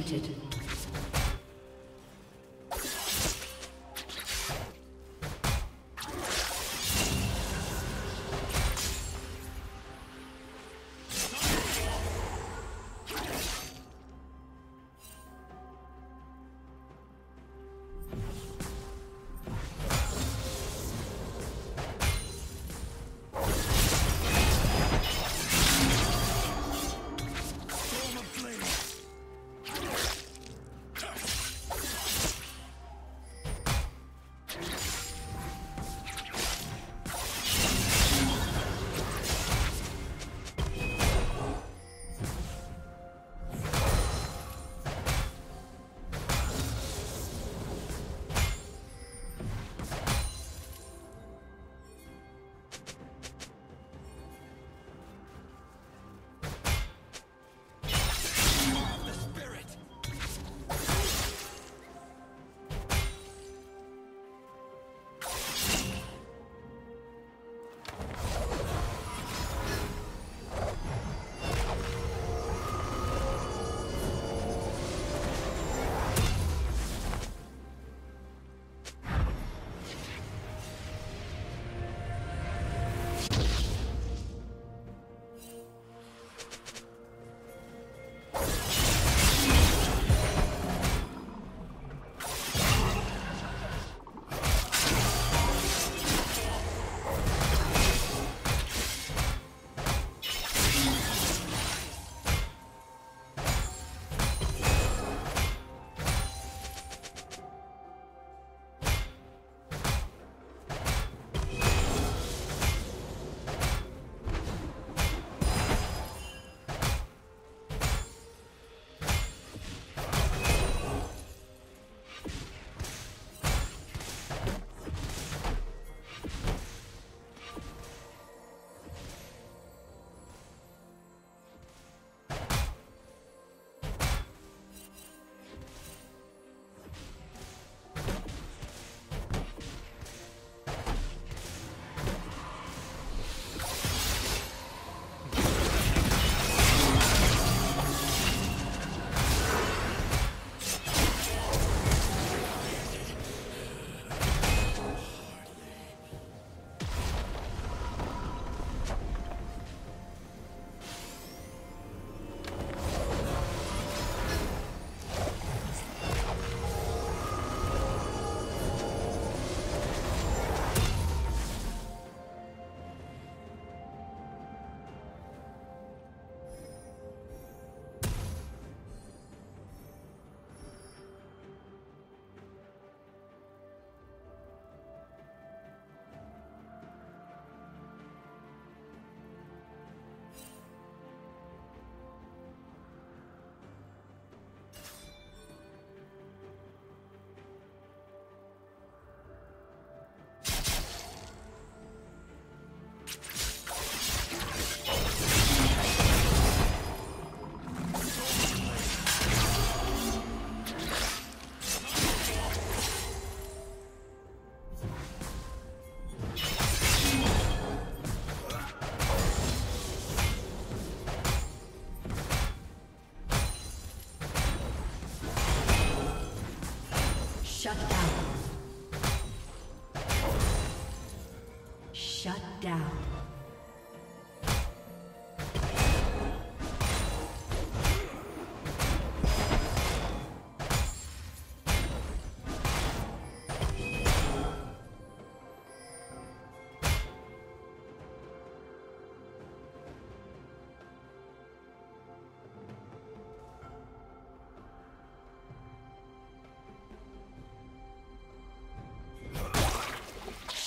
executed.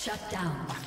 Shut down.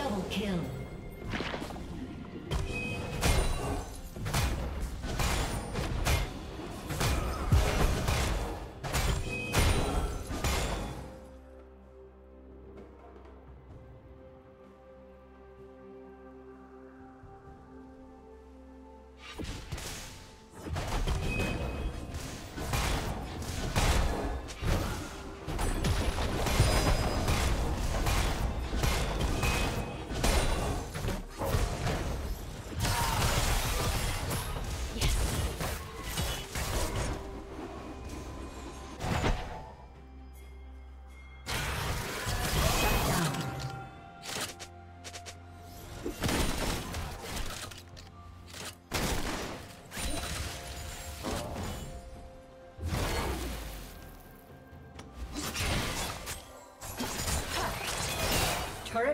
Double kill.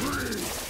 Destroyed.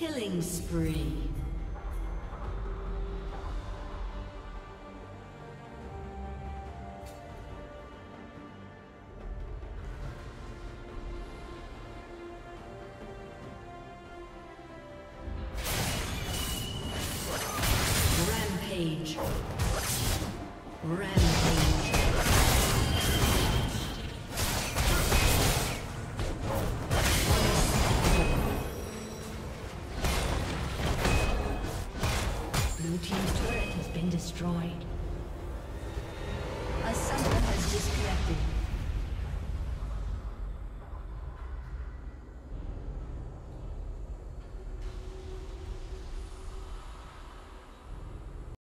Killing spree. Rampage. Rampage.